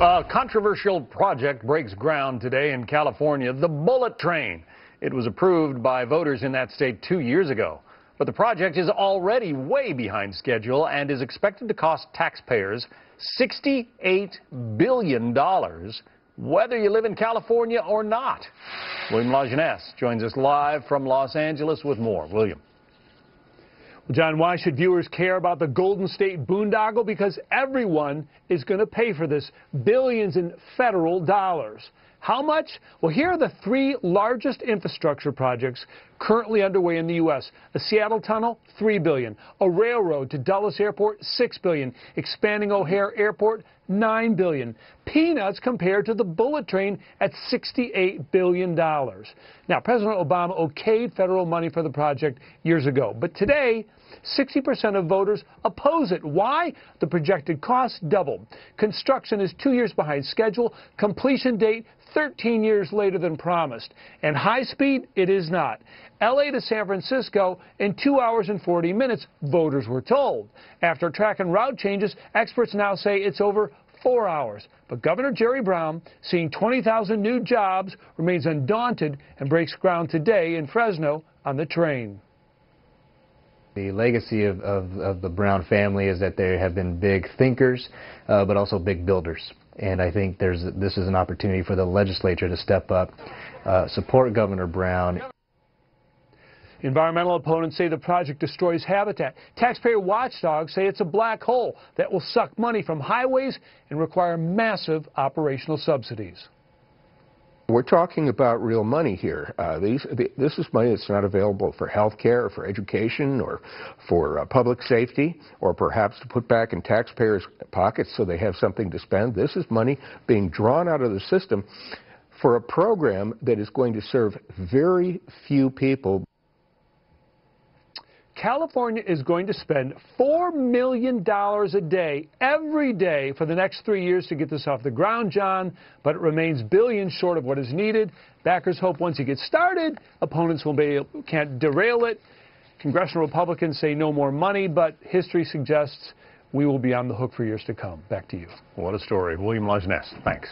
A controversial project breaks ground today in California, the Bullet Train. It was approved by voters in that state two years ago. But the project is already way behind schedule and is expected to cost taxpayers $68 billion, whether you live in California or not. William Lajeunesse joins us live from Los Angeles with more. William. John, why should viewers care about the Golden State boondoggle? Because everyone is going to pay for this, billions in federal dollars. How much? Well, here are the three largest infrastructure projects currently underway in the U.S. A Seattle tunnel, 3 billion. A railroad to Dulles Airport, 6 billion. Expanding O'Hare Airport, 9 billion. Peanuts compared to the bullet train at $68 billion. Now, President Obama okayed federal money for the project years ago, but today, 60% of voters oppose it. Why? The projected cost doubled. Construction is two years behind schedule. Completion date 13 years later than promised. And high speed, it is not. LA to San Francisco in 2 hours and 40 minutes, voters were told. After track and route changes, experts now say it's over four hours. But Governor Jerry Brown, seeing 20,000 new jobs, remains undaunted and breaks ground today in Fresno on the train. The legacy of, of, of, the Brown family is that they have been big thinkers, uh, but also big builders. And I think there's, this is an opportunity for the legislature to step up, uh, support Governor Brown. Environmental opponents say the project destroys habitat. Taxpayer watchdogs say it's a black hole that will suck money from highways and require massive operational subsidies. We're talking about real money here. Uh, these, the, this is money that's not available for health care or for education or for uh, public safety or perhaps to put back in taxpayers' pockets so they have something to spend. This is money being drawn out of the system for a program that is going to serve very few people. California is going to spend $4 million a day, every day, for the next three years to get this off the ground, John, but it remains billions short of what is needed. Backers hope once it gets started, opponents will be, can't derail it. Congressional Republicans say no more money, but history suggests we will be on the hook for years to come. Back to you. What a story. William Lajeunesse, thanks.